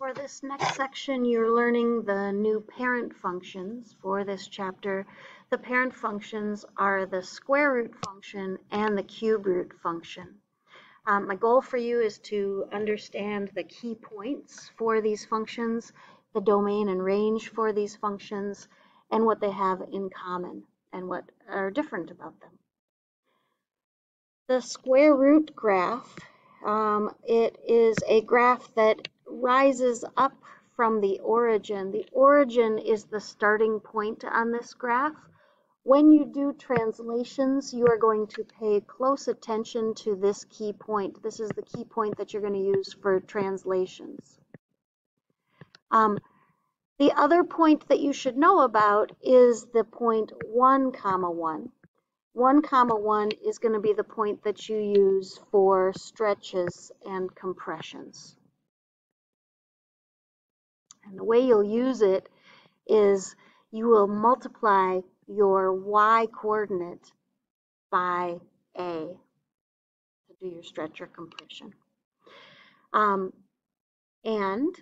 For this next section, you're learning the new parent functions for this chapter. The parent functions are the square root function and the cube root function. Um, my goal for you is to understand the key points for these functions, the domain and range for these functions, and what they have in common and what are different about them. The square root graph, um, it is a graph that rises up from the origin. The origin is the starting point on this graph. When you do translations, you are going to pay close attention to this key point. This is the key point that you're going to use for translations. Um, the other point that you should know about is the point 1 comma 1. 1 comma 1 is going to be the point that you use for stretches and compressions. And the way you'll use it is you will multiply your y coordinate by a to do your stretch or compression. Um, and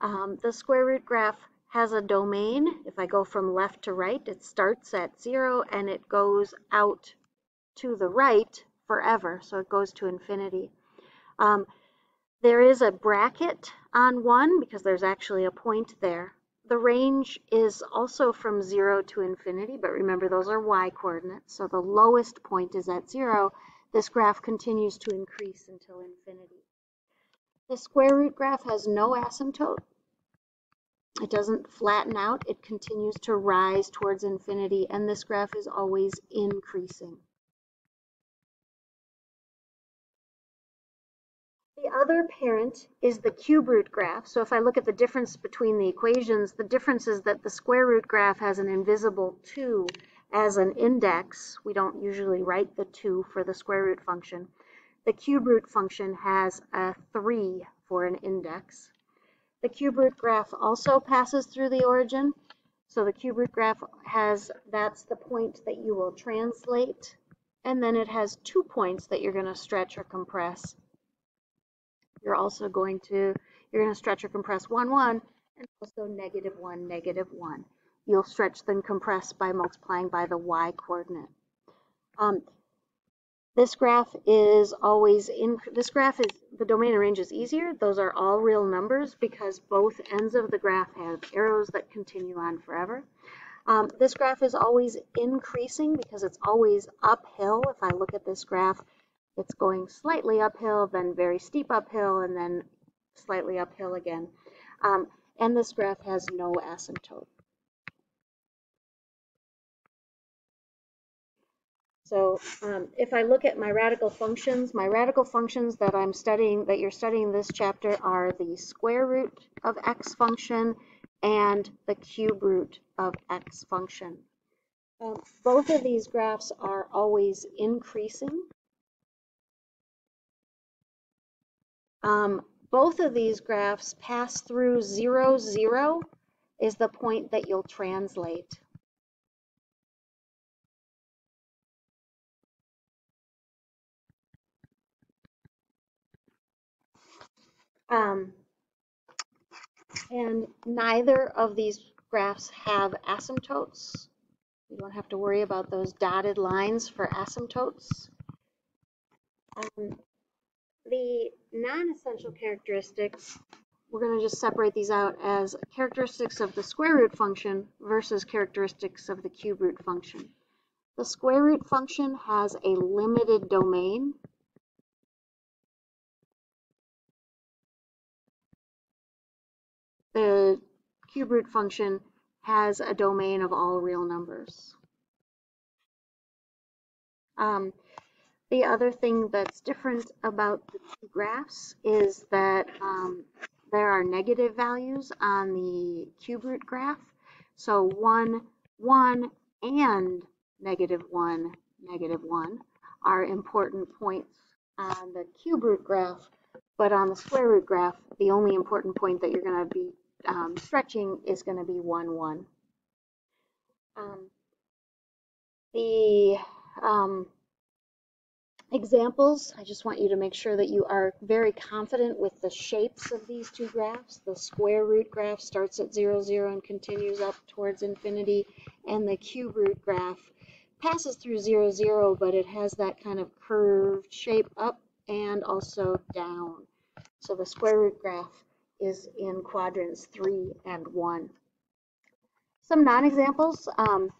um, the square root graph has a domain. If I go from left to right, it starts at zero and it goes out to the right forever. So it goes to infinity. Um, there is a bracket on one because there's actually a point there. The range is also from 0 to infinity, but remember those are y coordinates, so the lowest point is at 0. This graph continues to increase until infinity. The square root graph has no asymptote. It doesn't flatten out, it continues to rise towards infinity, and this graph is always increasing. The other parent is the cube root graph. So if I look at the difference between the equations, the difference is that the square root graph has an invisible 2 as an index. We don't usually write the 2 for the square root function. The cube root function has a 3 for an index. The cube root graph also passes through the origin. So the cube root graph has, that's the point that you will translate. And then it has two points that you're going to stretch or compress you're also going to, you're going to stretch or compress 1, 1, and also negative 1, negative 1. You'll stretch then compress by multiplying by the y coordinate. Um, this graph is always in, this graph is, the domain and range is easier. Those are all real numbers because both ends of the graph have arrows that continue on forever. Um, this graph is always increasing because it's always uphill. If I look at this graph, it's going slightly uphill, then very steep uphill, and then slightly uphill again. Um, and this graph has no asymptote. So um, if I look at my radical functions, my radical functions that I'm studying, that you're studying this chapter are the square root of x function and the cube root of x function. Um, both of these graphs are always increasing. Um, both of these graphs pass through 0, 0 is the point that you'll translate. Um, and neither of these graphs have asymptotes. You don't have to worry about those dotted lines for asymptotes. Um, the non-essential characteristics, we're going to just separate these out as characteristics of the square root function versus characteristics of the cube root function. The square root function has a limited domain. The cube root function has a domain of all real numbers. Um, the other thing that's different about the two graphs is that um, there are negative values on the cube root graph. So 1, 1, and negative 1, negative 1 are important points on the cube root graph, but on the square root graph, the only important point that you're going to be um, stretching is going to be 1, 1. Um, the um, examples, I just want you to make sure that you are very confident with the shapes of these two graphs. The square root graph starts at 0, 0 and continues up towards infinity, and the cube root graph passes through 0, 0, but it has that kind of curved shape up and also down. So the square root graph is in quadrants 3 and 1. Some non-examples, um,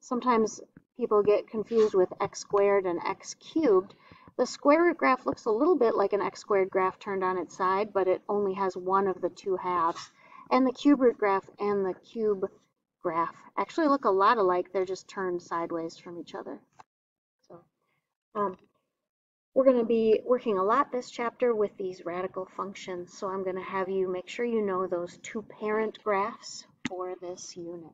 sometimes people get confused with x squared and x cubed. The square root graph looks a little bit like an x squared graph turned on its side, but it only has one of the two halves. And the cube root graph and the cube graph actually look a lot alike. They're just turned sideways from each other. So um, we're going to be working a lot this chapter with these radical functions. So I'm going to have you make sure you know those two parent graphs for this unit.